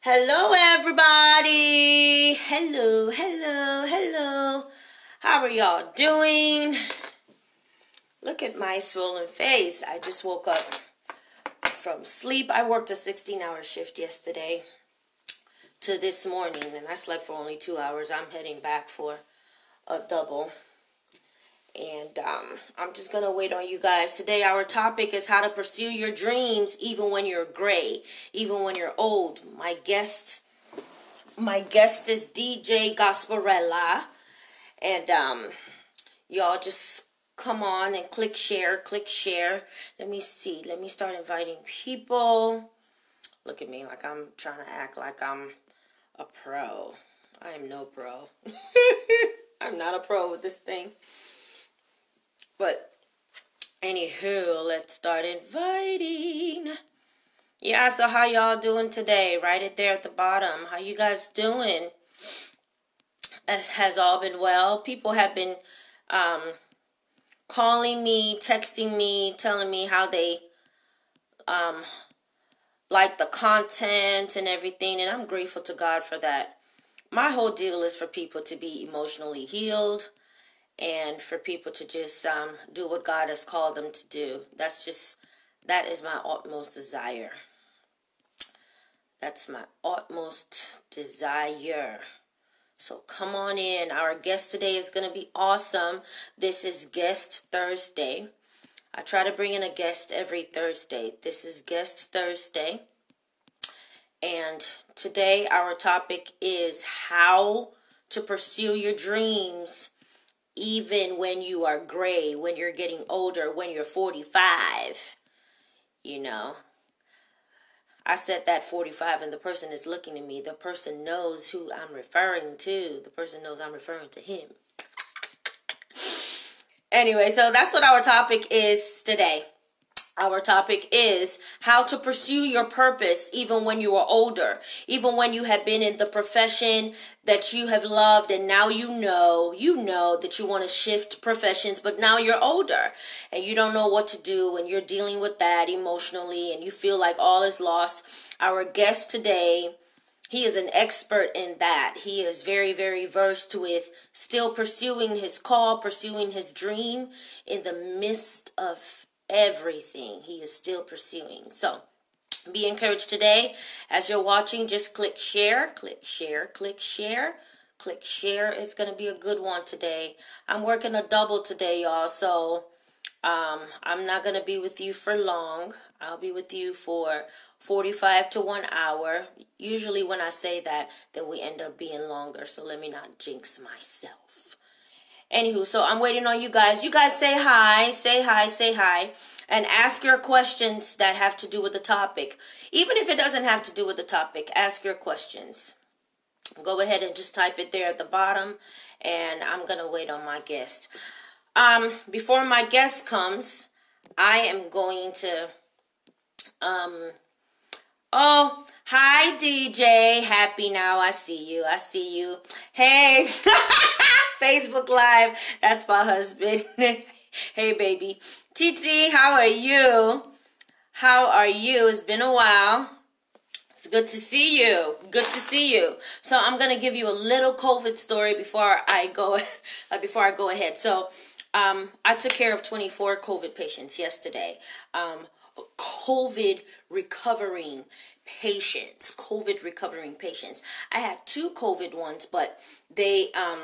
Hello, everybody. Hello, hello, hello. How are y'all doing? Look at my swollen face. I just woke up from sleep. I worked a 16 hour shift yesterday to this morning, and I slept for only two hours. I'm heading back for a double. And um, I'm just to wait on you guys. Today, our topic is how to pursue your dreams even when you're gray, even when you're old. My guest, my guest is DeeJay Gosporella. And um, y'all just come on and click share, click share. Let me see. Let me start inviting people. Look at me like I'm trying to act like I'm a pro. I am no pro. I'm not a pro with this thing. But anywho, let's start inviting. Yeah, so how y'all doing today? Write it there at the bottom. How you guys doing? Has all been well? People have been um, calling me, texting me, telling me how they um, like the content and everything, and I'm grateful to God for that. My whole deal is for people to be emotionally healed and for people to just um, do what God has called them to do. That's just, that is my utmost desire. That's my utmost desire. So come on in. Our guest today is going to be awesome. This is Guest Thursday. I try to bring in a guest every Thursday. This is Guest Thursday. And today our topic is how to pursue your dreams even when you are gray, when you're getting older, when you're 45. You know, I said that 45 and the person is looking at me. The person knows who I'm referring to. The person knows I'm referring to him. Anyway, so that's what our topic is today. Our topic is how to pursue your purpose even when you are older, even when you have been in the profession that you have loved and now you know, you know that you want to shift professions, but now you're older and you don't know what to do and you're dealing with that emotionally and you feel like all is lost. Our guest today, he is an expert in that. He is very, very versed with still pursuing his call, pursuing his dream in the midst of everything he is still pursuing. So, be encouraged today as you're watching. Just click share, click share, click share, click share. It's going to be a good one today. I'm working a double today, y'all. So, um, I'm not going to be with you for long. I'll be with you for 45 to one hour. Usually, when I say that, then we end up being longer. So, let me not jinx myself. Anywho, so I'm waiting on you guys. You guys say hi, say hi, say hi, and ask your questions that have to do with the topic. Even if it doesn't have to do with the topic, ask your questions. Go ahead and just type it there at the bottom, and I'm going to wait on my guest. Um, before my guest comes, I am going to, um, oh, hi DJ, happy now, I see you, I see you. Hey. Facebook Live. That's my husband. hey, baby. Titi, how are you? How are you? It's been a while. It's good to see you. Good to see you. So I'm gonna give you a little COVID story before I go. before I go ahead. So um, I took care of 24 COVID patients yesterday. Um, COVID recovering patients. COVID recovering patients. I had two COVID ones, but they um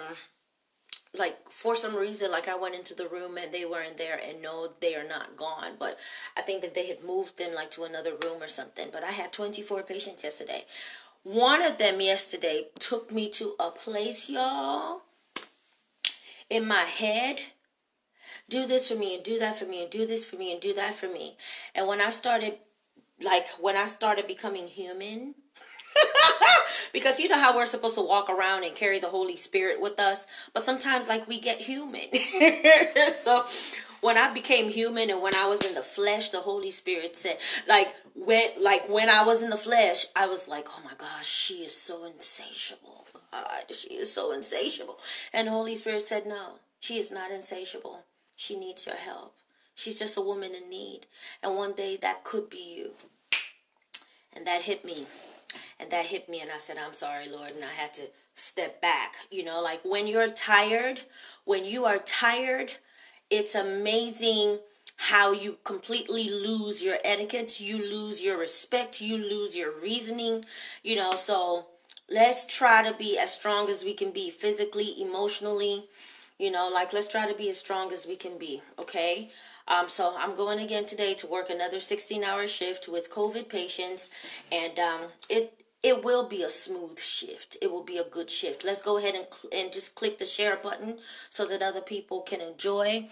like for some reason like i went into the room and they weren't there and no they are not gone. But i think that they had moved them like to another room or something. But i had 24 patients yesterday. One of them yesterday took me to a place y'all in my head. Do this for me and do that for me and do this for me and do that for me. And when i started like when i started becoming human because you know how we're supposed to walk around and carry the Holy Spirit with us, but sometimes like we get human. so when I became human and when I was in the flesh, the Holy Spirit said, like when like when I was in the flesh, I was like, oh my gosh, she is so insatiable. God, she is so insatiable. And Holy Spirit said, no, she is not insatiable. She needs your help. She's just a woman in need. And one day that could be you. And that hit me. And that hit me, and I said, I'm sorry, Lord. And I had to step back. You know, like when you're tired, when you are tired, it's amazing how you completely lose your etiquette, you lose your respect, you lose your reasoning, you know. So let's try to be as strong as we can be physically, emotionally, you know, like let's try to be as strong as we can be, okay? Um, so I'm going again today to work another 16 hour shift with COVID patients, and um, it it will be a smooth shift. It will be a good shift. Let's go ahead and and just click the share button so that other people can enjoy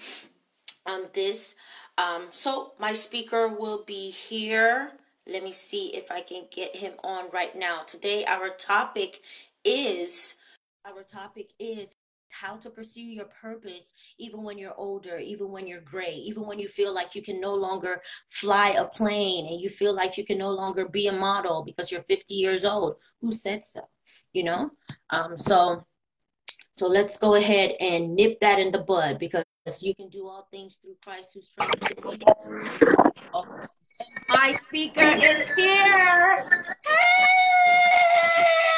um this. Um, so my speaker will be here. Let me see if I can get him on right now. Today our topic is our topic is how to pursue your purpose even when you're older, even when you're gray, even when you feel like you can no longer fly a plane and you feel like you can no longer be a model because you're 50 years old. Who said so? You know? Um, so so let's go ahead and nip that in the bud because you can do all things through Christ who strengthens you. Oh, my speaker is here. Hey!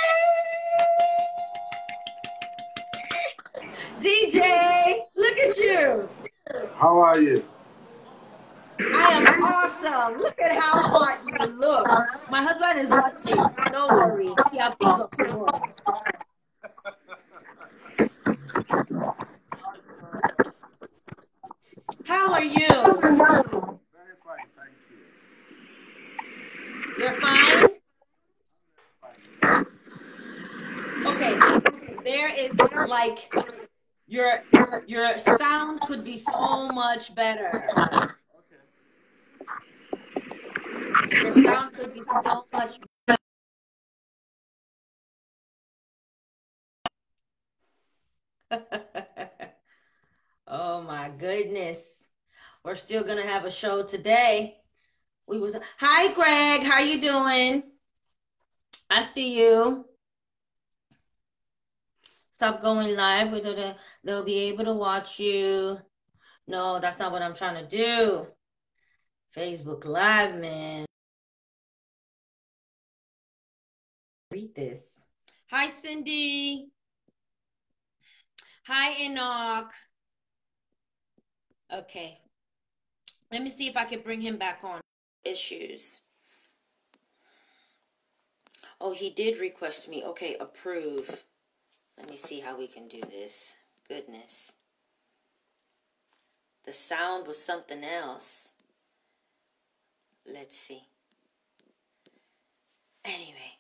DeeJay, look at you. How are you? I am awesome. Look at how hot you look. My husband is watching. Don't worry. He approves of How are you? Very fine, thank you. You're fine? Okay. There is like your your sound could be so much better. Your sound could be so much better. oh my goodness. We're still gonna have a show today. We was hi Greg, how you doing? I see you stop going live. Whether they'll be able to watch you. No, that's not what I'm trying to do. Facebook Live, man. Read this. Hi, Cindy. Hi, Enoch. Okay. Let me see if I can bring him back on. Issues. Oh, he did request me. Okay, approve. Let me see how we can do this. Goodness. The sound was something else. Let's see. Anyway,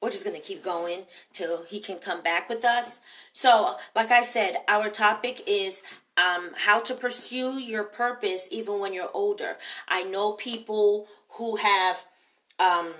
we're just going to keep going till he can come back with us. So, like I said, our topic is um, how to pursue your purpose even when you're older. I know people who have um,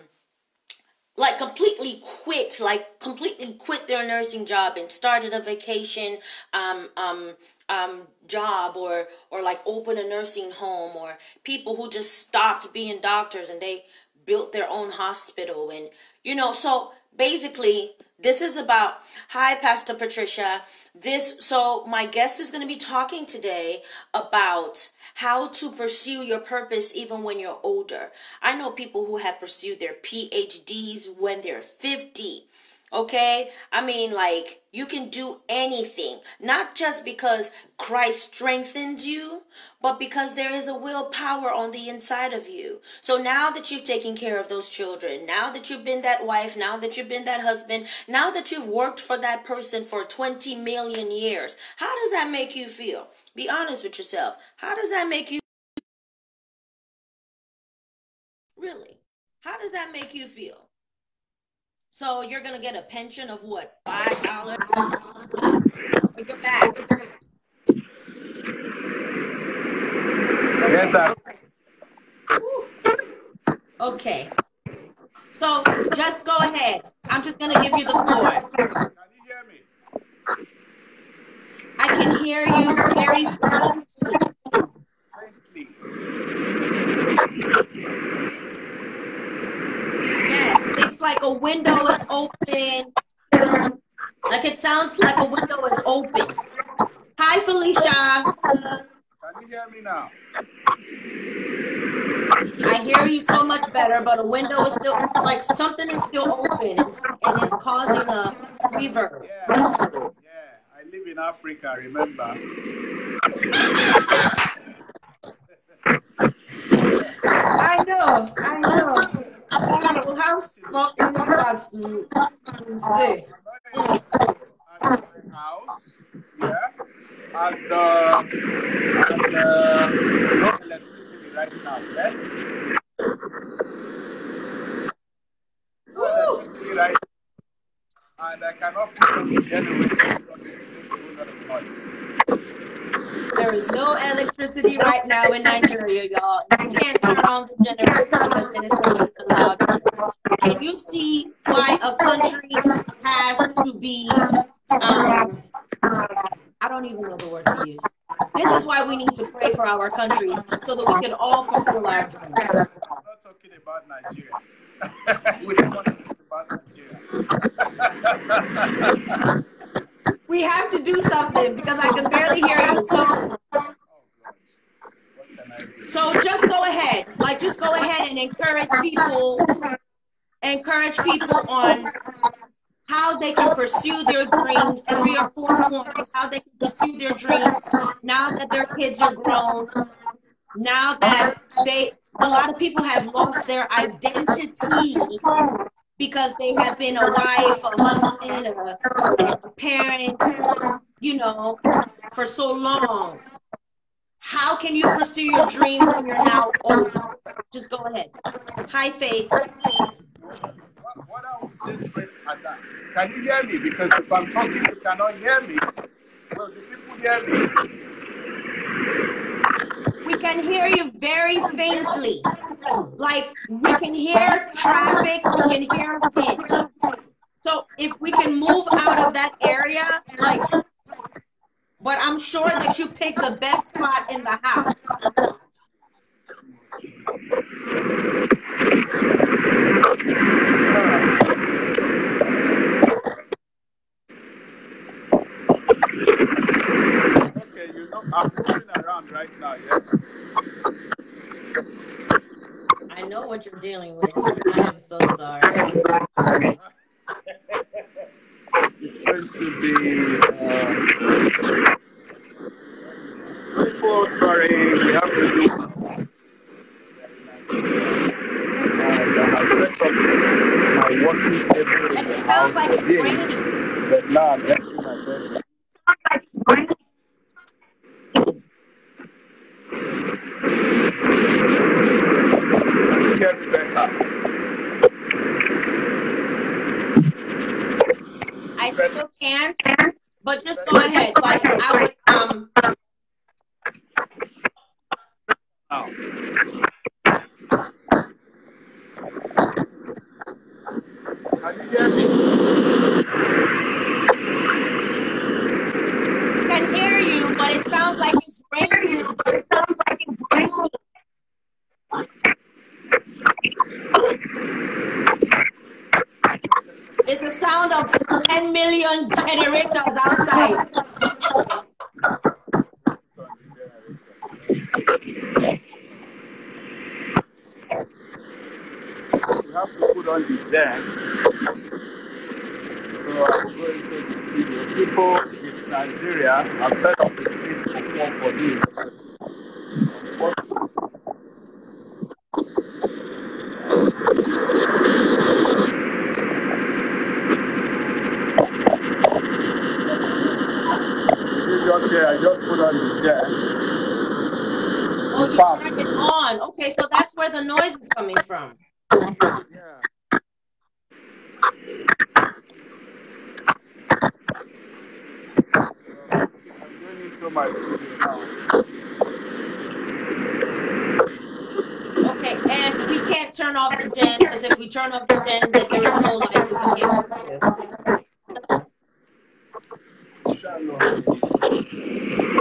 like completely quit like completely quit their nursing job and started a vacation um um um job or or like open a nursing home or people who just stopped being doctors and they built their own hospital and you know so basically this is about hi pastor patricia. This so my guest is going to be talking today about how to pursue your purpose even when you're older i know people who have pursued their phds when they're 50 Okay? I mean, like, you can do anything. Not just because Christ strengthens you, but because there is a willpower on the inside of you. So now that you've taken care of those children, now that you've been that wife, now that you've been that husband, now that you've worked for that person for 20 million years, how does that make you feel? Be honest with yourself. How does that make you Really? How does that make you feel? So you're gonna get a pension of what? Five dollars? You're back. Okay. Yes, sir. Okay. So just go ahead. I'm just gonna give you the floor. Can you hear me? I can hear you very faintly. Yes, it's like a window is open. Like it sounds like a window is open. Hi, Felicia. Can you hear me now? I hear you so much better, but a window is still like something is still open and it's causing a reverb. Yeah, live in Africa, remember? I know, I know. I have something to say. At my house, yeah, and uh, and uh, no electricity right now. Yes, no electricity right, and I cannot put on the generator because it noise. There is no electricity right now in Nigeria, y'all. You can't turn on the generator because then it's going to loud. Can you see why a country has to be? Um, I don't even know the word to use. This is why we need to pray for our country so that we can all fulfill our dreams. I'm not talking about Nigeria. we don't want to talk about Nigeria. We have to do something because I can barely hear you. So, just go ahead. Like, just go ahead and encourage people, encourage people on how they can pursue their dreams, three or four points, how they can pursue their dreams now that their kids are grown, now that they, a lot of people have lost their identity because they have been a wife, a husband, a, a parent, you know, for so long. How can you pursue your dreams when you're now old? Just go ahead. Hi, Faith. What, I would say. Can you hear me? Because if I'm talking, you cannot hear me. Well, do people hear me? We can hear you very faintly. Like we can hear traffic, we can hear wind. So if we can move out of that area, like, but I'm sure that you picked the best spot in the house. Okay, you know, I'm moving around right now, yes? I know what you're dealing with. I am so sorry. It's going to be. Uh, people, sorry, we have to do something. And I have set up my working table And it sounds like it's this, raining. but now I'm entering my bedroom. Can you hear me better? I still can't, but just go ahead. Like I would um Now. Can you hear me? we can hear you, but it sounds like it's raining. It's the sound of 10 million generators outside. You have to put on the gen. So I will go into the studio. People, it's Nigeria. I've set up a place before for this,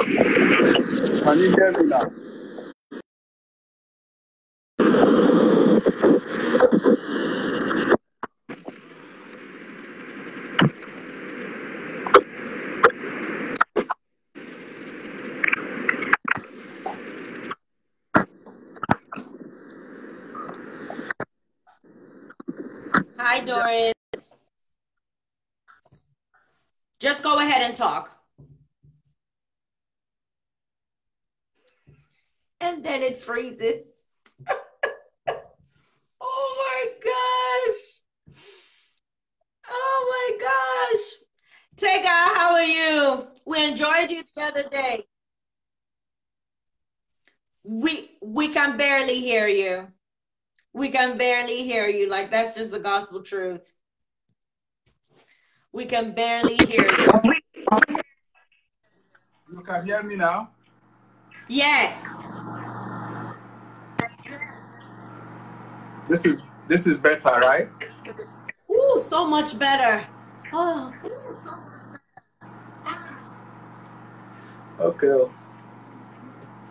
Can you hear me now? Hi, Doris. Just go ahead and talk. Then it freezes. oh my gosh. Oh my gosh. Tega, how are you? We enjoyed you the other day. We we can barely hear you. We can barely hear you. Like that's just the gospel truth. We can barely hear you. You can hear me now? Yes. This is this is better, right? Ooh, so much better. Oh. Okay.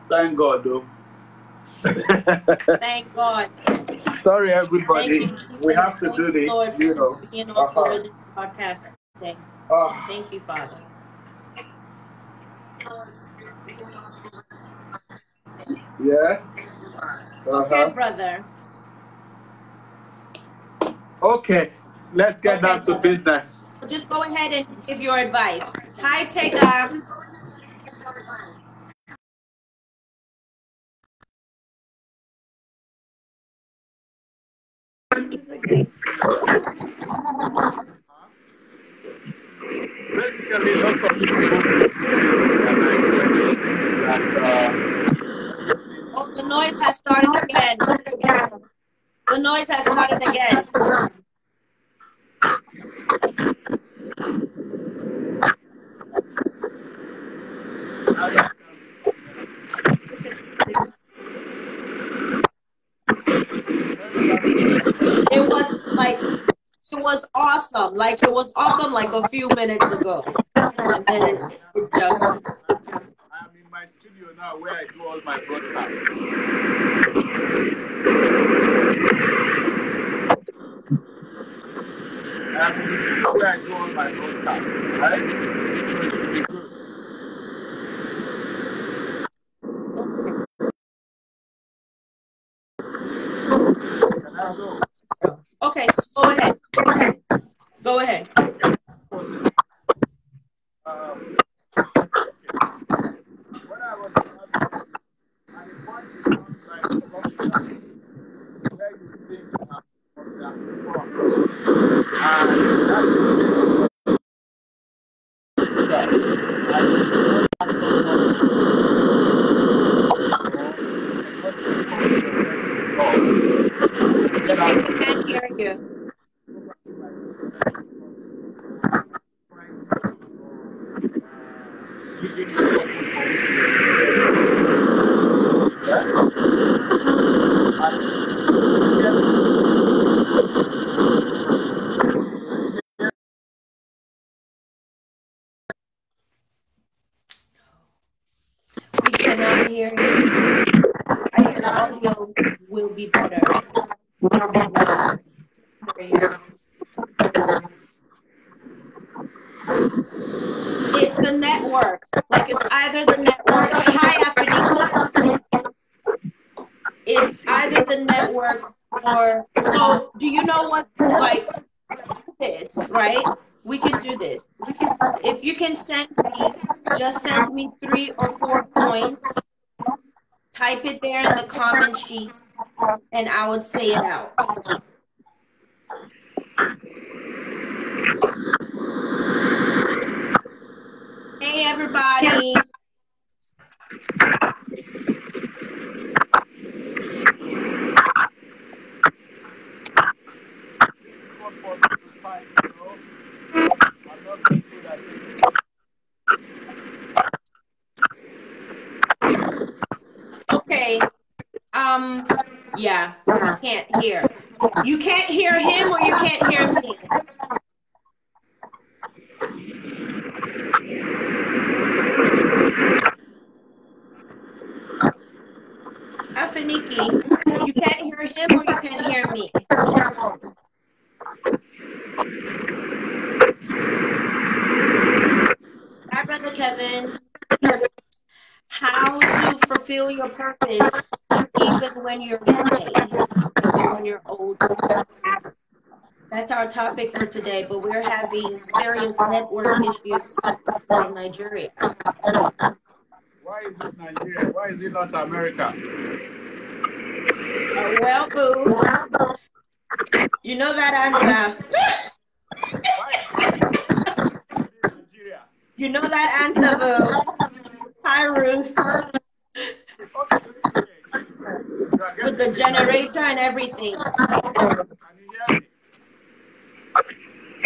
Thank God though. Thank God. Sorry everybody. you, We have to do this, Lord, for you know. being all Uh-huh. over this podcast today. Ah, Thank you, Father. yeah. Okay, Uh-huh. brother. Okay. Let's get Okay, down to business. So just go ahead and give your advice. Hi, Tega. Basically, lots of people go through this phase in their lives where they think that uh, Oh, the noise has started again. The noise has started again. It was like it was awesome. Like it was awesome like a few minutes ago. Him or you can't hear me. Afaniki, you can't hear him or you can't hear me. Hi, Brother Kevin. How to fulfill your purpose even when you're gray, even when you're old. That's our topic for today, but we're having serious network issues in Nigeria. Why is it Nigeria? Why is it not America? Uh, well, boo, you know that I'm uh, Why is it Nigeria? you know that answer, boo. Hi, Ruth, Okay, okay. You are with the generator and everything. Can you hear me? Can you hear me now?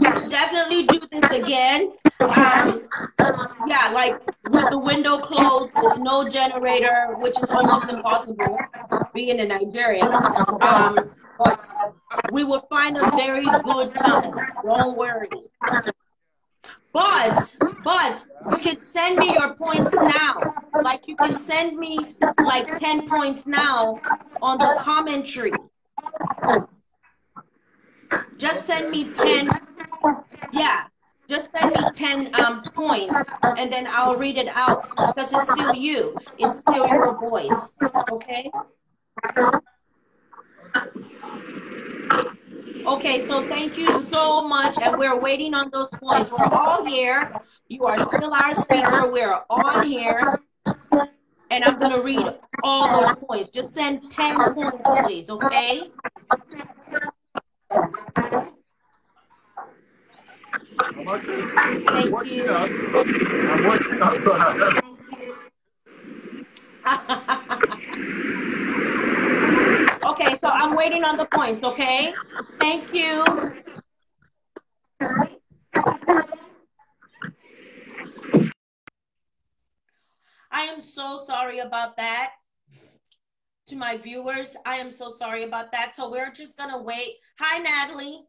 Yes, definitely do this again. Um, yeah, like with the window closed, with no generator, which is almost impossible being in Nigeria. Um, but we will find a very good time. Don't worry. But, but you can send me your points now. Like you can send me like 10 points now on the commentary. Just send me 10 yeah, just send me 10 um, points and then I'll read it out because it's still you. It's still your voice. Okay? Okay, so thank you so much. And we're waiting on those points. We're all here. You are still our speaker. We're on here. And I'm going to read all those points. Just send 10 points, please. Okay? I'm watching, Thank I'm watching you. us. I'm watching us on our okay, so I'm waiting on the points, okay? Thank you. I am so sorry about that. To my viewers, I am so sorry about that. So we're just gonna wait. Hi, Natalie.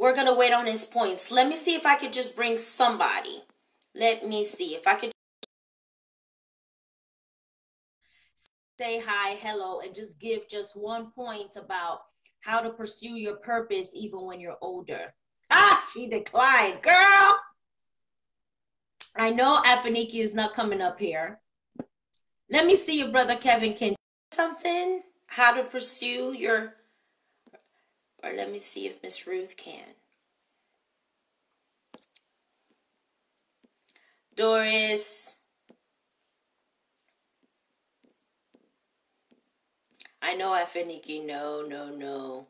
We're gonna wait on his points. Let me see if I could just bring somebody. Let me see if I could say hi, hello, and just give just one point about how to pursue your purpose even when you're older. Ah, she declined, girl. I know Afaniki is not coming up here. Let me see your brother Kevin can something how to pursue your or let me see if Miss Ruth can. Doris. I know Afaniki. No, no, no.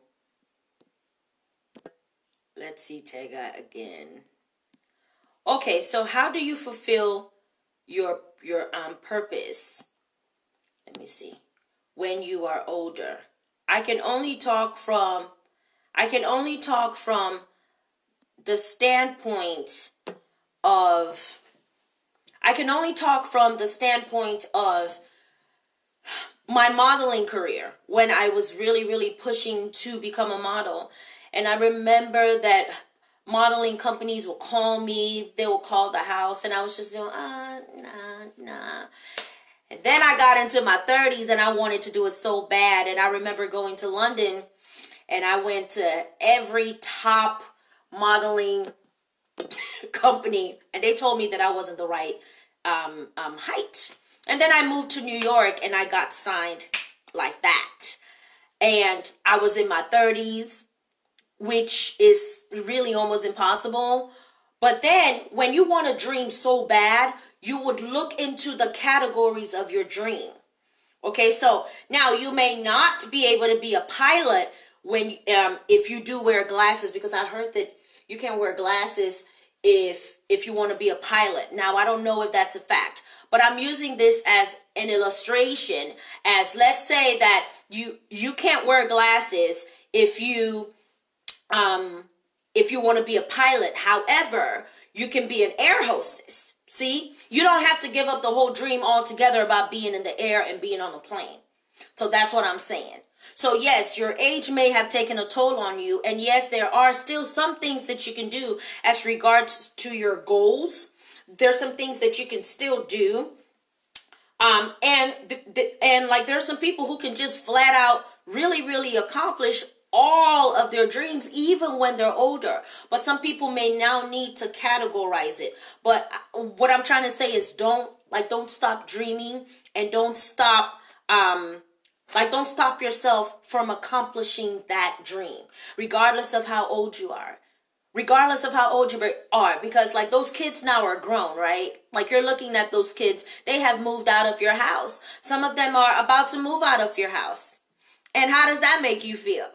Let's see Tega again. Okay, so how do you fulfill your your um purpose? Let me see. When you are older. I can only talk from I can only talk from the standpoint of I can only talk from the standpoint of my modeling career when I was really, really pushing to become a model. And I remember that modeling companies will call me, they will call the house, and I was just doing, uh, nah, nah. And then I got into my 30s and I wanted to do it so bad. And I remember going to London and I went to every top modeling company and they told me that I wasn't the right um, um, height. And then I moved to New York and I got signed like that. And I was in my 30s, which is really almost impossible. But then when you want to dream so bad, you would look into the categories of your dream. Okay, so now you may not be able to be a pilot when um if you do wear glasses because I heard that you can't wear glasses if if you want to be a pilot. Now I don't know if that's a fact, but I'm using this as an illustration as let's say that you you can't wear glasses if you um if you want to be a pilot. However, you can be an air hostess. See? You don't have to give up the whole dream altogether about being in the air and being on a plane. So that's what I'm saying. So yes, your age may have taken a toll on you. And yes, there are still some things that you can do as regards to your goals. there's some things that you can still do. Um, and the, the, and like there's some people who can just flat out really really accomplish all of their dreams even when they're older but some people may now need to categorize it but what i'm trying to say is don't like don't stop dreaming and don't stop um like don't stop yourself from accomplishing that dream regardless of how old you are. Regardless of how old you are because like those kids now are grown right? Like you're looking at those kids. They have moved out of your house. Some of them are about to move out of your house. And how does that make you feel?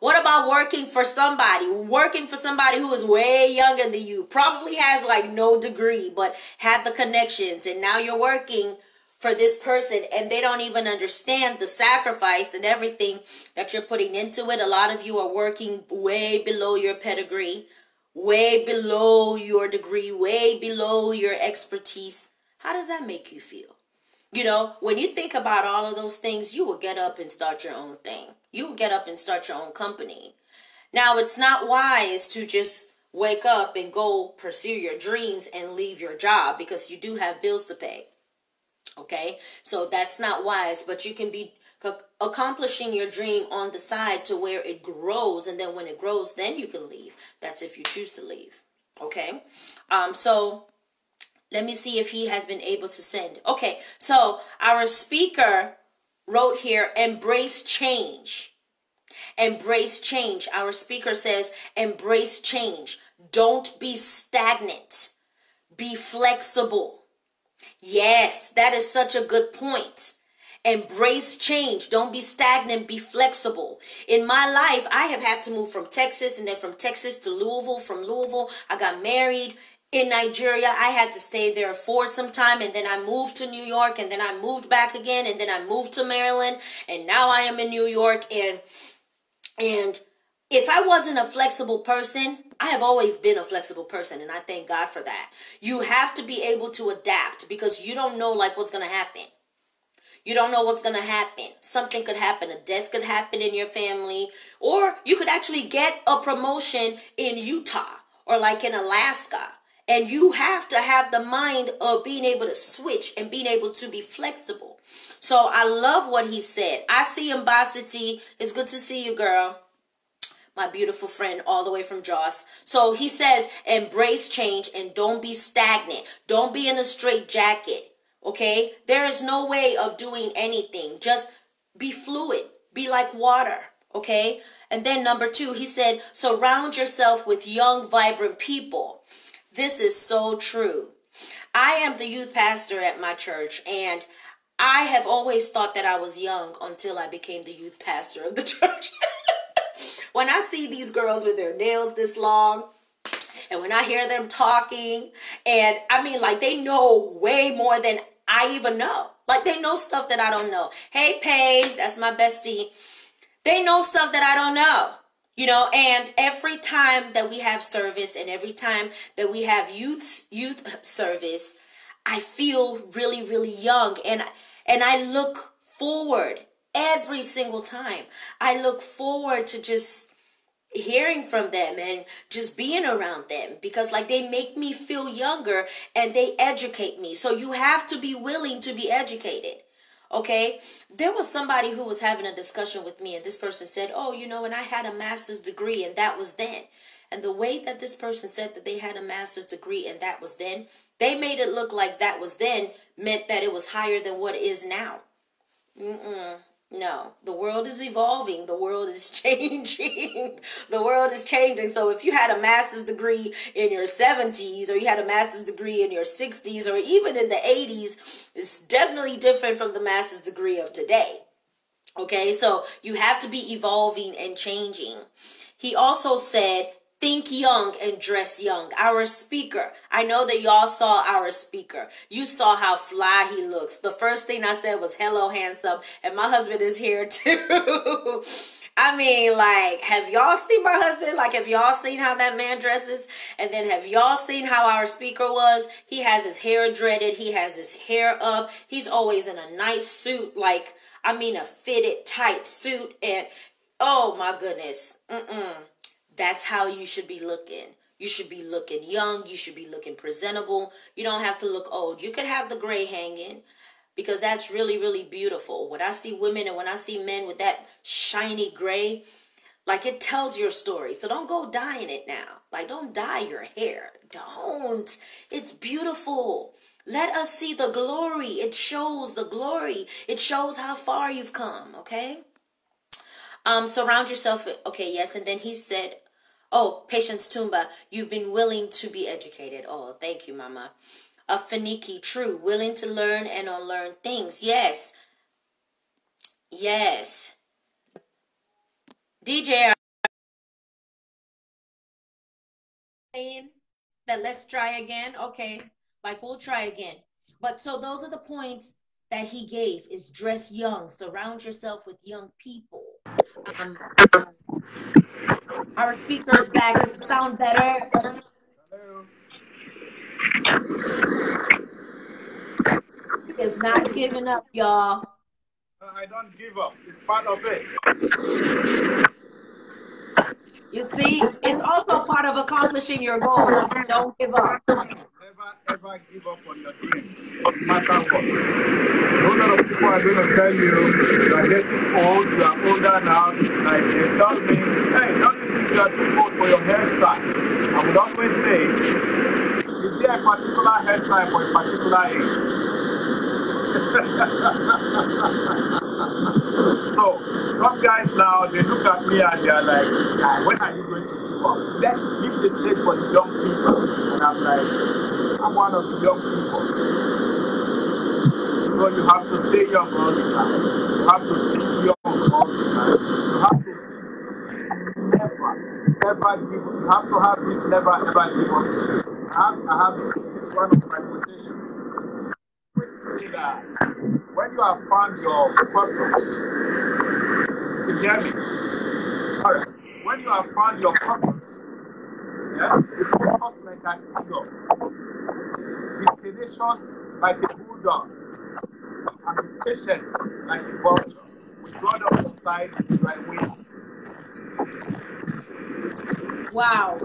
What about working for somebody? Working for somebody who is way younger than you, probably has like no degree, but had the connections, and now you're working for this person and they don't even understand the sacrifice and everything that you're putting into it. A lot of you are working way below your pedigree, way below your degree, way below your expertise. How does that make you feel? You know, when you think about all of those things, you will get up and start your own thing. You will get up and start your own company. Now, it's not wise to just wake up and go pursue your dreams and leave your job because you do have bills to pay. Okay? So that's not wise, but you can be accomplishing your dream on the side to where it grows and then when it grows then you can leave. That's if you choose to leave. Okay? Um so let me see if he has been able to send. Okay, so our speaker wrote here, embrace change. Embrace change. Our speaker says, embrace change. Don't be stagnant. Be flexible. Yes, that is such a good point. Embrace change. Don't be stagnant. Be flexible. In my life, I have had to move from Texas and then from Texas to Louisville. From Louisville, I got married in Nigeria. I had to stay there for some time and then I moved to New York and then I moved back again and then I moved to Maryland and now I am in New York and and if I wasn't a flexible person, I have always been a flexible person and I thank God for that. You have to be able to adapt because you don't know like what's going to happen. You don't know what's going to happen. Something could happen. A death could happen in your family. Or you could actually get a promotion in Utah or like in Alaska and you have to have the mind of being able to switch and being able to be flexible. So I love what he said. I see Ambassador. It's good to see you, girl. My beautiful friend, all the way from Jos. So he says, embrace change and don't be stagnant. Don't be in a straight jacket. Okay? There is no way of doing anything. Just be fluid. Be like water. Okay? And then number two, he said, surround yourself with young, vibrant people. This is so true. I am the youth pastor at my church, and I have always thought that I was young until I became the youth pastor of the church. When I see these girls with their nails this long, and when I hear them talking, and I mean, like, they know way more than I even know. Like, they know stuff that I don't know. Hey, Pay, that's my bestie. They know stuff that I don't know. You know, and every time that we have service and every time that we have youth youth service, I feel really really young and and I look forward every single time. I look forward to just hearing from them and just being around them because like they make me feel younger and they educate me. So you have to be willing to be educated. Okay, there was somebody who was having a discussion with me, and this person said, Oh, you know, and I had a master's degree, and that was then. And the way that this person said that they had a master's degree and that was then, they made it look like that was then meant that it was higher than what is now. Mm-mm. No, the world is evolving. The world is changing. the world is changing. So if you had a master's degree in your 70s or you had a master's degree in your 60s or even in the 80s, it's definitely different from the master's degree of today. Okay, so you have to be evolving and changing. He also said Think young and dress young. Our speaker. I know that y'all saw our speaker. You saw how fly he looks. The first thing I said was, hello, handsome. And my husband is here too. I mean, like, have y'all seen my husband? Like, have y'all seen how that man dresses? And then have y'all seen how our speaker was? He has his hair dreaded. He has his hair up. He's always in a nice suit. Like, I mean, a fitted tight suit. And, oh my goodness. Mm-mm. That's how you should be looking. You should be looking young. You should be looking presentable. You don't have to look old. You could have the gray hanging because that's really, really beautiful. When I see women and when I see men with that shiny gray, like it tells your story. So don't go dyeing it now. Like don't dye your hair. Don't. It's beautiful. Let us see the glory. It shows the glory. It shows how far you've come, okay? Um, surround yourself. Okay, yes. And then he said, Oh, Patience Tumba, you've been willing to be educated. Oh, thank you, Mama. Afiniki, true, willing to learn and unlearn things. Yes. Yes. DeeJay saying that let's try again. Okay. Like we'll try again. But so those are the points that he gave is dress young, surround yourself with young people. Um, our speakers back. Does it sound better? Is not giving up, y'all. I don't give up. It's part of it. You see, it's also part of accomplishing your goals. Don't give up. Never ever give up on your dreams, no matter what. A lot of people are going to tell you you are getting old, you are older now. Like they tell me, hey, don't you think you are too old for your hairstyle? I would always say, is there a particular hairstyle for a particular age? so some guys now they look at me and they're like, ah, when are you going to give up? Then leave the stage for the young people. And I'm like, I'm one of the young people. So you have to stay young all the time. You have to think young all the time. You have to never, ever give up. You have to have this never ever give up spirit. I have, I have this one of my quotations say that when you have found your purpose, you can hear me. Right. When you have found your purpose, yes, be focused like an eagle, be tenacious like a bulldog, and be patient like a vulture. With God on your side, thy wings. Wow.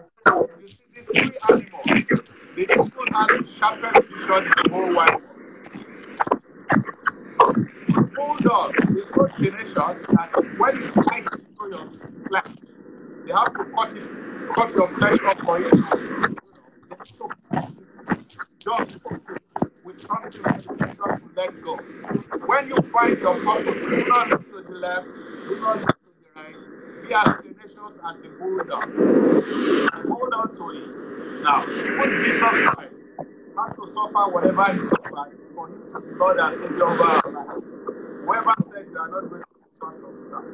You see, these three animals, they even have the sharpest vision in the whole wide world. Bulldog is so tenacious that when it bites into your flesh, they have to cut it, cut your flesh off for you. Just with something to let go. When you find your purpose, do not look to the left, do not look to the right. Be as tenacious as the bulldog. Hold on to it. Now, even Jesus Christ had to suffer whatever he suffered for him to be Lord and Savior over our lives. Whoever said you are not going to suffer some stuff,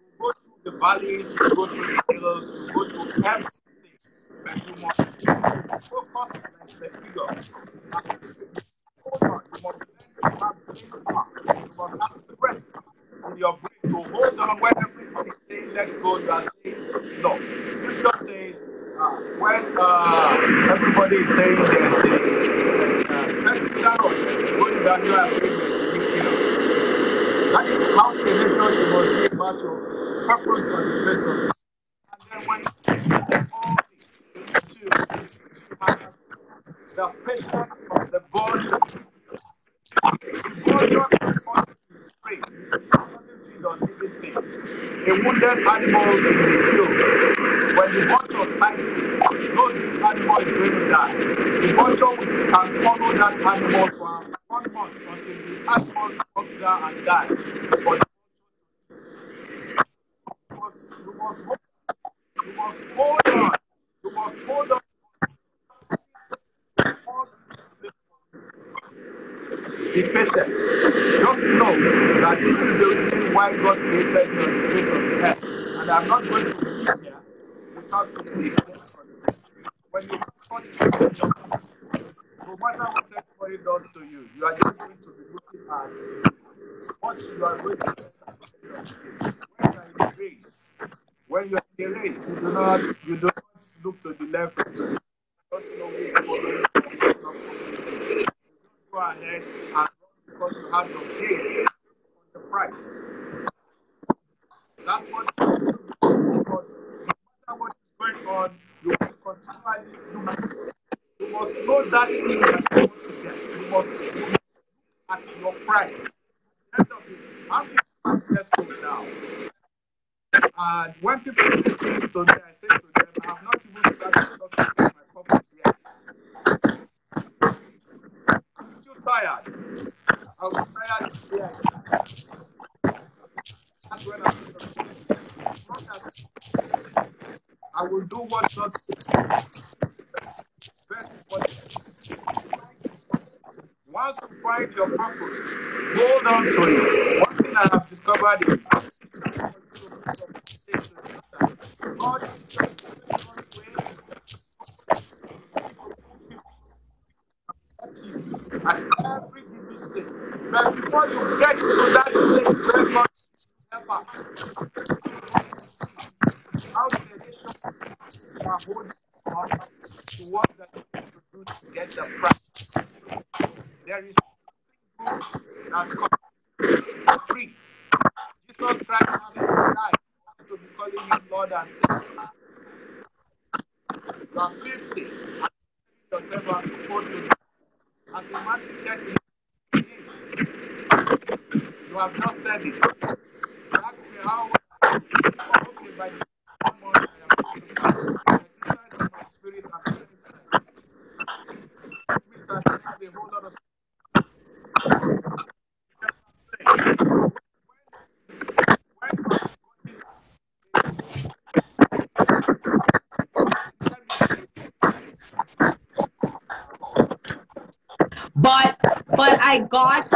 you go through the valleys, you go through the hills, you go through everything, but you must focus on the figure. You must have strength in your brain to hold on when everything is saying let go, you are saying no. Scripture says uh, when uh, everybody is saying there's a uh, setting down going down, you are saying there's a lifting up. That is how tenacious you must be about your purpose on the face of this. And then when all you have the patience of the body. The body is free. Feed on living things. A wounded animal in the field, when the vulture sights it, knows this animal is going to die. The vulture can follow that animal for one month until the animal comes down and dies. The you must, you must you must hold on. You must hold on. Be patient. Just know that this is the reason why God created you on the face of the earth. And I'm not going to be here without putting the When you put it no matter what anybody does to you, you are just going to be looking at what you are going to do. when you are in the race. When you are in the race, you do not you do not look to the left or to the right. Don't know who is following you. Go ahead and run because you have your gaze on the prize. That's what you do because no matter what is going on, you will continually know that thing that you want to get. You must look at your price. End of it. I'm 55 years now. And when people things to at every stage. But before you get to that place where God ever how the are holding You have not said it. You ask me how okay by the time I am going to pass inside of my spirit and spirit it means I still have a whole lot of when you are let me say But but I got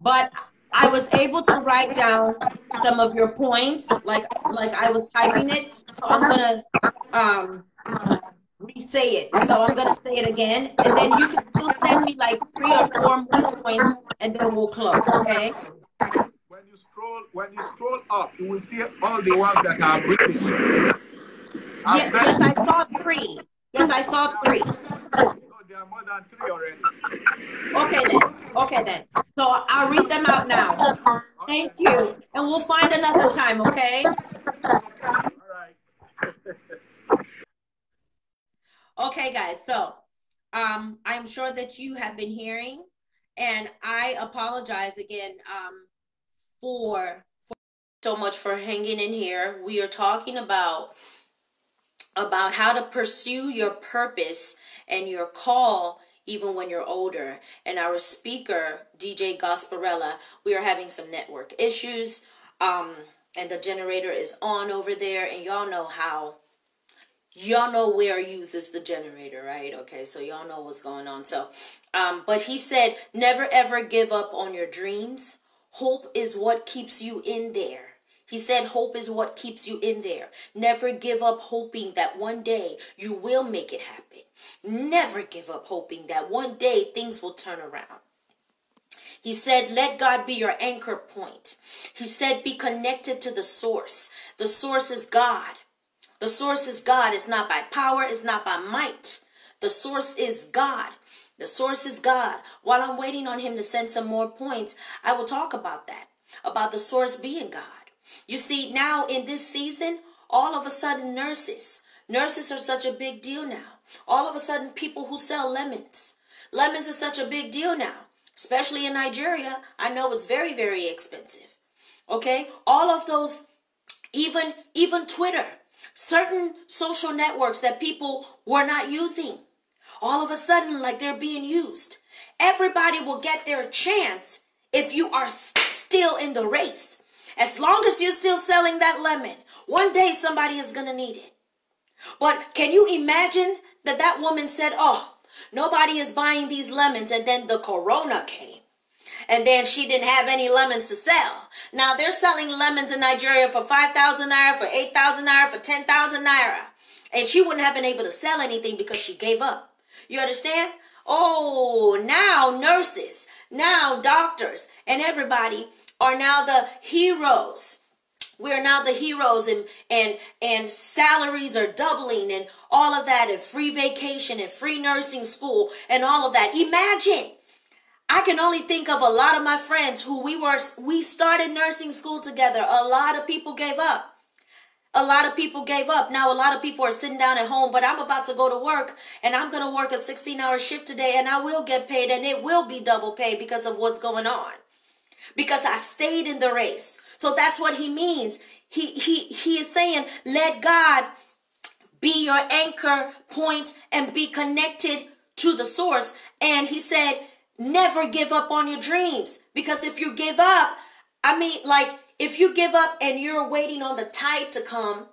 but I was able to write down some of your points like like I was typing it. So I'm gonna um re-say it. So I'm gonna say it again, and then you can still send me like three or four more points, and then we'll close. Okay? when you scroll when you scroll up, you will see all the ones that have written. Yes, yes, I saw three. Yes, I saw three. There are more than three already. Okay then. Okay then. So I'll read them out now. You, and we'll find another time. Okay? All right. Okay, guys. So, um, I'm sure that you have been hearing, and I apologize again um, for, for so much for hanging in here. We are talking about about how to pursue your purpose and your call even when you're older. And our speaker, DeeJay Gosporella, we are having some network issues. Um, and the generator is on over there, and y'all know how y'all know where uses the generator, right? Okay, so y'all know what's going on. So, um, but he said, never ever give up on your dreams. Hope is what keeps you in there. He said, hope is what keeps you in there. Never give up hoping that one day you will make it happen. Never give up hoping that one day things will turn around. He said, let God be your anchor point. He said, be connected to the source. The source is God. The source is God. It's not by power, it's not by might. The source is God. The source is God. While I'm waiting on him to send some more points, I will talk about that, about the source being God. You see, now in this season, all of a sudden, nurses, nurses are such a big deal now. All of a sudden, people who sell lemons, lemons are such a big deal now, especially in Nigeria. I know it's very, very expensive. Okay, all of those, even even Twitter, certain social networks that people were not using, all of a sudden, like they're being used. Everybody will get their chance if you are s- still in the race. As long as you're still selling that lemon, one day somebody is going to need it. But can you imagine that that woman said, Oh, nobody is buying these lemons, and then the corona came. And then she didn't have any lemons to sell. Now they're selling lemons in Nigeria for 5,000 naira, for 8,000 naira, for 10,000 naira. And she wouldn't have been able to sell anything because she gave up. You understand? Oh, now nurses, now doctors, and everybody are now the heroes. We're now the heroes and and and salaries are doubling and all of that and free vacation and free nursing school and all of that. Imagine I can only think of a lot of my friends who we were we started nursing school together. A lot of people gave up. A lot of people gave up. Now, a lot of people are sitting down at home, but I'm about to go to work and I'm going to work a 16 hour shift today and I will get paid and it will be double pay because of what's going on. Because I stayed in the race. So that's what he means. He, he, he is saying, let God be your anchor point and be connected to the source. And he said, never give up on your dreams because if you give up, I mean, like, if you give up and you're waiting on the tide to come,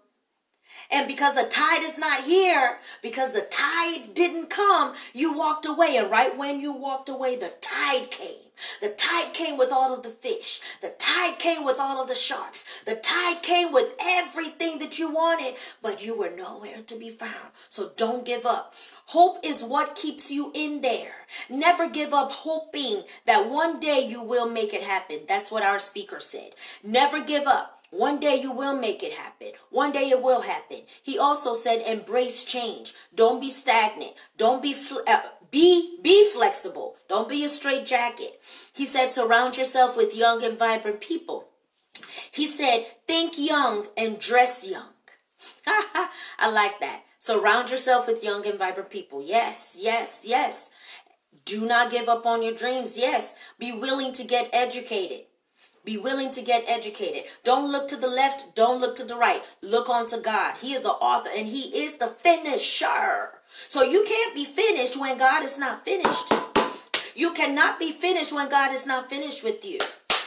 and because the tide is not here, because the tide didn't come, you walked away. And right when you walked away, the tide came. The tide came with all of the fish. The tide came with all of the sharks. The tide came with everything that you wanted, but you were nowhere to be found. So don't give up. Hope is what keeps you in there. Never give up hoping that one day you will make it happen. That's what our speaker said. Never give up. One day you will make it happen. One day it will happen. He also said embrace change. Don't be stagnant. Don't be fl- uh, be be flexible. Don't be a straight jacket. He said surround yourself with young and vibrant people. He said think young and dress young. I like that. Surround yourself with young and vibrant people. Yes, yes, yes. Do not give up on your dreams. Yes. Be willing to get educated. Be willing to get educated. Don't look to the left. Don't look to the right. Look onto God. He is the author and He is the finisher. So you can't be finished when God is not finished. You cannot be finished when God is not finished with you.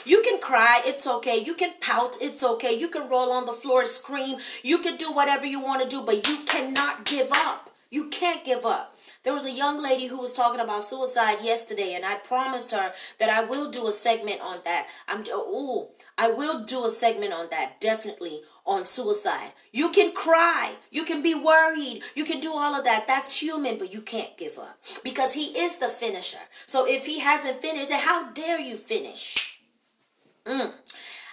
You can cry, it's okay. You can pout, it's okay. You can roll on the floor, scream. You can do whatever you want to do, but you cannot give up. You can't give up. There was a young lady who was talking about suicide yesterday, and I promised her that I will do a segment on that. I'm oh, I will do a segment on that definitely on suicide. You can cry, you can be worried, you can do all of that. That's human, but you can't give up because he is the finisher. So if he hasn't finished, then how dare you finish? Mm.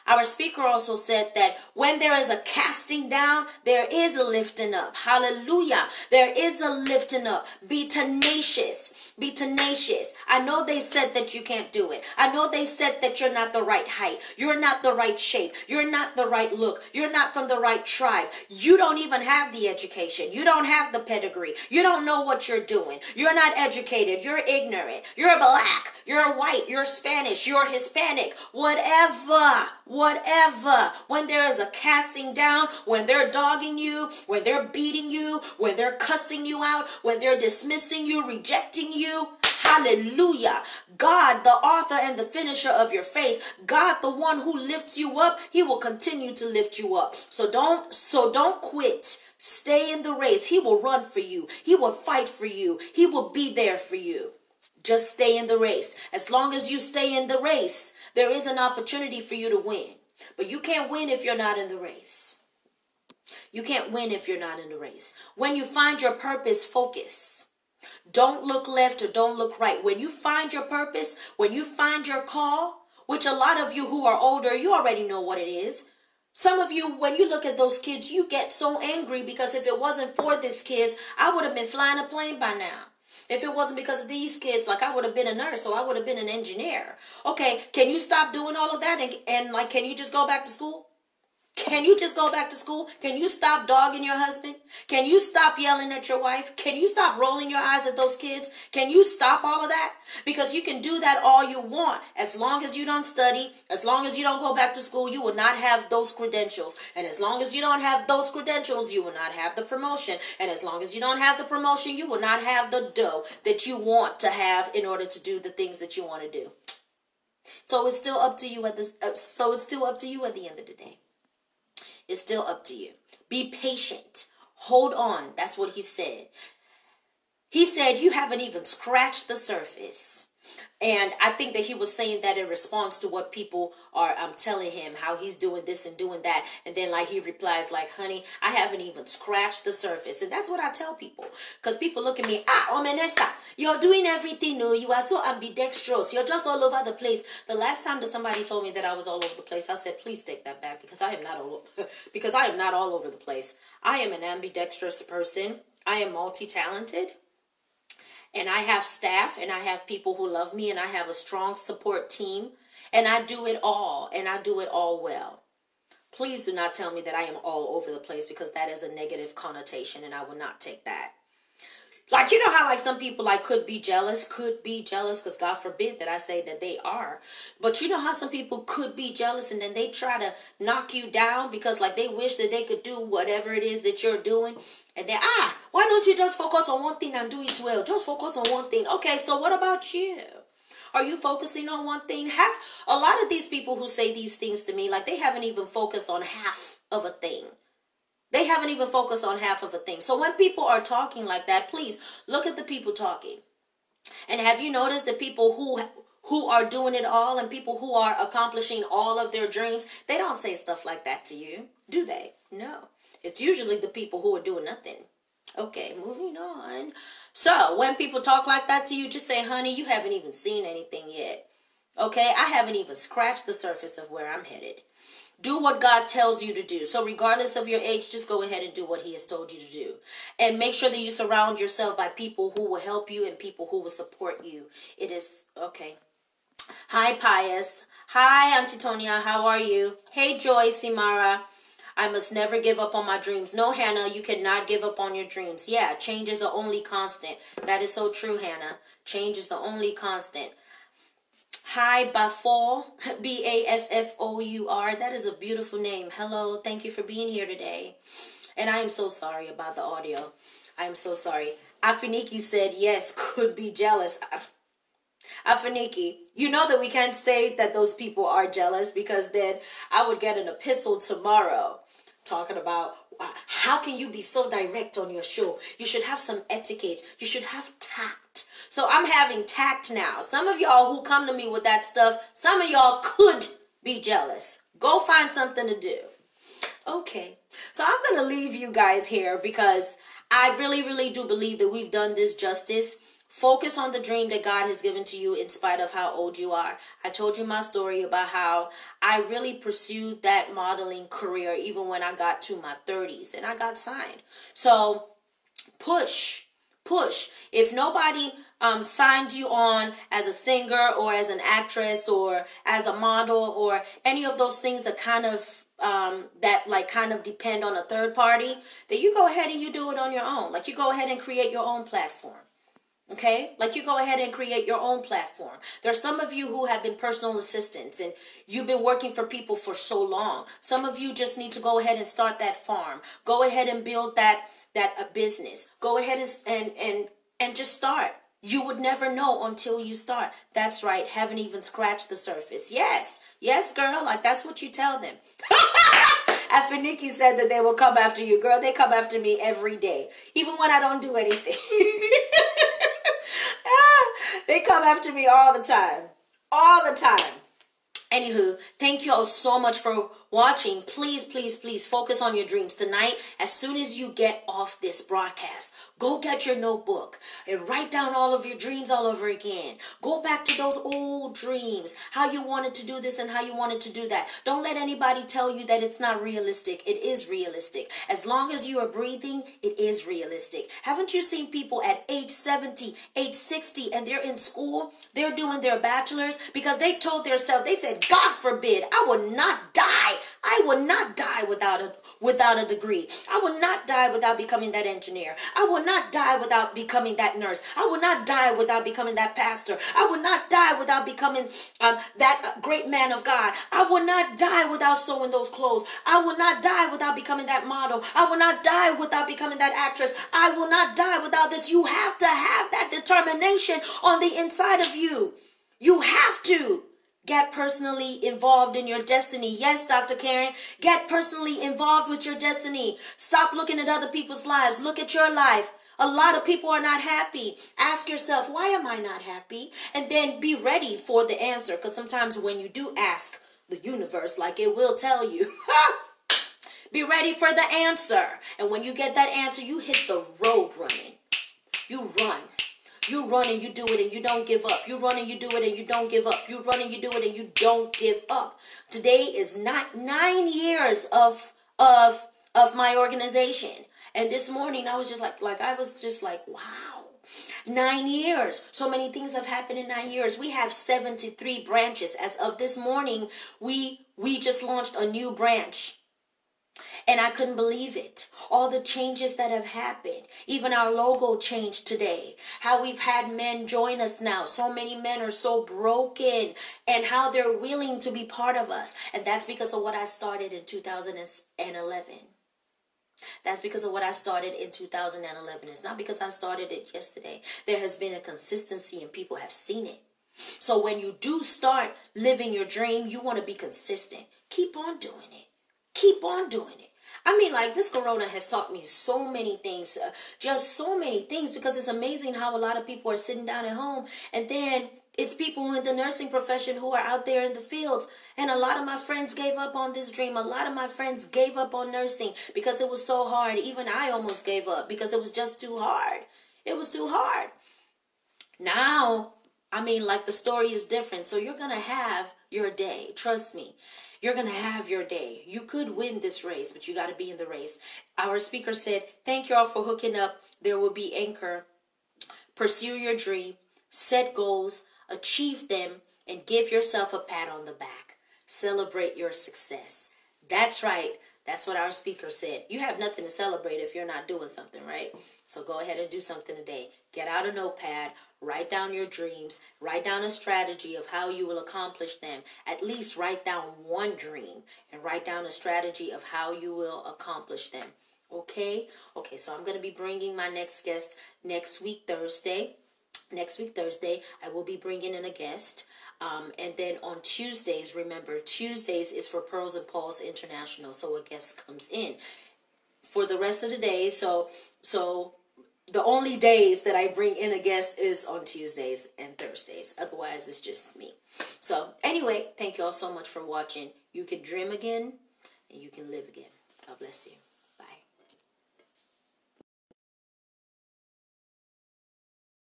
Our speaker also said that when there is a casting down, there is a lifting up. Hallelujah. There is a lifting up. Be tenacious. Be tenacious. I know they said that you can't do it. I know they said that you're not the right height. You're not the right shape. You're not the right look. You're not from the right tribe. You don't even have the education. You don't have the pedigree. You don't know what you're doing. You're not educated. You're ignorant. You're black. You're white. You're Spanish. You're Hispanic. Whatever whatever. When there is a casting down, when they're dogging you, when they're beating you, when they're cussing you out, when they're dismissing you, rejecting you. Hallelujah. God, the author and the finisher of your faith, God, the one who lifts you up, he will continue to lift you up. So don't, so don't quit. Stay in the race. He will run for you. He will fight for you. He will be there for you. Just stay in the race. As long as you stay in the race, there is an opportunity for you to win. But you can't win if you're not in the race. You can't win if you're not in the race. When you find your purpose, focus. Don't look left or don't look right. When you find your purpose, when you find your call, which a lot of you who are older, you already know what it is. Some of you, when you look at those kids, you get so angry because if it wasn't for these kids, I would have been flying a plane by now. If it wasn't because of these kids, like I would have been a nurse or I would have been an engineer. Okay, can you stop doing all of that and, and like can you just go back to school? Can you just go back to school? Can you stop dogging your husband? Can you stop yelling at your wife? Can you stop rolling your eyes at those kids? Can you stop all of that? Because you can do that all you want. As long as you don't study, as long as you don't go back to school, you will not have those credentials. And as long as you don't have those credentials, you will not have the promotion. And as long as you don't have the promotion, you will not have the dough that you want to have in order to do the things that you want to do. So it's still up to you at this. Uh, so it's still up to you at the end of the day. It's still up to you. Be patient. Hold on. That's what he said. He said, You haven't even scratched the surface. And I think that he was saying that in response to what people are um, telling him, how he's doing this and doing that. And then like he replies like, honey, I haven't even scratched the surface. And that's what I tell people. Because people look at me, ah, Omenesa, you're doing everything. No, you are so ambidextrous. You're just all over the place. The last time that somebody told me that I was all over the place, I said, please take that back because I am not all because I am not all over the place. I am an ambidextrous person. I am multi-talented and I have staff and I have people who love me and I have a strong support team and I do it all and I do it all well. Please do not tell me that I am all over the place because that is a negative connotation and I will not take that. Like you know how like some people like could be jealous, could be jealous because God forbid that I say that they are. But you know how some people could be jealous and then they try to knock you down because like they wish that they could do whatever it is that you're doing. And then ah, why don't you just focus on one thing and do it well? Just focus on one thing. Okay, so what about you? Are you focusing on one thing? Have a lot of these people who say these things to me, like they haven't even focused on half of a thing. They haven't even focused on half of a thing. So when people are talking like that, please look at the people talking. And have you noticed that people who who are doing it all and people who are accomplishing all of their dreams, they don't say stuff like that to you, do they? No. It's usually the people who are doing nothing. Okay, moving on. So, when people talk like that to you, just say, honey, you haven't even seen anything yet. Okay, I haven't even scratched the surface of where I'm headed. Do what God tells you to do. So, regardless of your age, just go ahead and do what He has told you to do. And make sure that you surround yourself by people who will help you and people who will support you. It is okay. Hi, Pius. Hi, Auntie Tonya. How are you? Hey, Joy, Simara. I must never give up on my dreams. No, Hannah, you cannot give up on your dreams. Yeah, change is the only constant. That is so true, Hannah. Change is the only constant. Hi, Bafour, B A F F O U R. That is a beautiful name. Hello, thank you for being here today. And I am so sorry about the audio. I am so sorry. Afiniki said, yes, could be jealous. Afiniki, you know that we can't say that those people are jealous because then I would get an epistle tomorrow talking about how can you be so direct on your show? You should have some etiquette. You should have tact. So I'm having tact now. Some of y'all who come to me with that stuff, some of y'all could be jealous. Go find something to do. Okay. So I'm going to leave you guys here because I really, really do believe that we've done this justice. Focus on the dream that God has given to you in spite of how old you are. I told you my story about how I really pursued that modeling career even when I got to my 30s and I got signed. So push, push. If nobody um, signed you on as a singer or as an actress or as a model or any of those things that kind of um, that like kind of depend on a third party, then you go ahead and you do it on your own. Like you go ahead and create your own platform. Okay, like you go ahead and create your own platform. There are some of you who have been personal assistants and you've been working for people for so long. Some of you just need to go ahead and start that farm. Go ahead and build that that a business. Go ahead and and and and just start. You would never know until you start. That's right. Haven't even scratched the surface. Yes, yes, girl. Like that's what you tell them. Afiniki said that they will come after you, girl, they come after me every day, even when I don't do anything. Ah, they come after me all the time. All the time. Anywho, thank you all so much for watching. Please, please, please focus on your dreams tonight. As soon as you get off this broadcast, Go get your notebook and write down all of your dreams all over again. Go back to those old dreams, how you wanted to do this and how you wanted to do that. Don't let anybody tell you that it's not realistic. It is realistic. As long as you are breathing, it is realistic. Haven't you seen people at age 70, age 60, and they're in school? They're doing their bachelor's because they told themselves, they said, God forbid, I will not die. I will not die without a without a degree. I will not die without becoming that engineer. I will not die without becoming that nurse. I will not die without becoming that pastor. I will not die without becoming um, that great man of God. I will not die without sewing those clothes. I will not die without becoming that model. I will not die without becoming that actress. I will not die without this. You have to have that determination on the inside of you. You have to. Get personally involved in your destiny. Yes, Dr. Karen, get personally involved with your destiny. Stop looking at other people's lives. Look at your life. A lot of people are not happy. Ask yourself, why am I not happy? And then be ready for the answer. Because sometimes when you do ask the universe, like it will tell you, be ready for the answer. And when you get that answer, you hit the road running. You run. You run and you do it and you don't give up. You run and you do it and you don't give up. You run and you do it and you don't give up. Today is not nine years of of of my organization. And this morning I was just like like I was just like, wow. Nine years. So many things have happened in nine years. We have 73 branches. As of this morning, we we just launched a new branch And I couldn't believe it. All the changes that have happened. Even our logo changed today. How we've had men join us now. So many men are so broken and how they're willing to be part of us. And that's because of what I started in 2011. That's because of what I started in 2011. It's not because I started it yesterday. There has been a consistency and people have seen it. So when you do start living your dream, you want to be consistent. Keep on doing it. Keep on doing it. I mean, like this corona has taught me so many things, uh, just so many things, because it's amazing how a lot of people are sitting down at home and then it's people in the nursing profession who are out there in the fields. And a lot of my friends gave up on this dream. A lot of my friends gave up on nursing because it was so hard. Even I almost gave up because it was just too hard. It was too hard. Now, I mean, like the story is different. So you're going to have your day. Trust me. You're going to have your day. You could win this race, but you got to be in the race. Our speaker said, Thank you all for hooking up. There will be anchor. Pursue your dream, set goals, achieve them, and give yourself a pat on the back. Celebrate your success. That's right. That's what our speaker said. You have nothing to celebrate if you're not doing something, right? So go ahead and do something today. Get out a notepad, write down your dreams, write down a strategy of how you will accomplish them. At least write down one dream and write down a strategy of how you will accomplish them. Okay? Okay, so I'm going to be bringing my next guest next week, Thursday. Next week, Thursday, I will be bringing in a guest. Um, and then on Tuesdays, remember, Tuesdays is for Pearls and Pauls International, so a guest comes in. For the rest of the day, so so the only days that I bring in a guest is on Tuesdays and Thursdays. Otherwise, it's just me. So, anyway, thank you all so much for watching. You can dream again and you can live again. God bless you.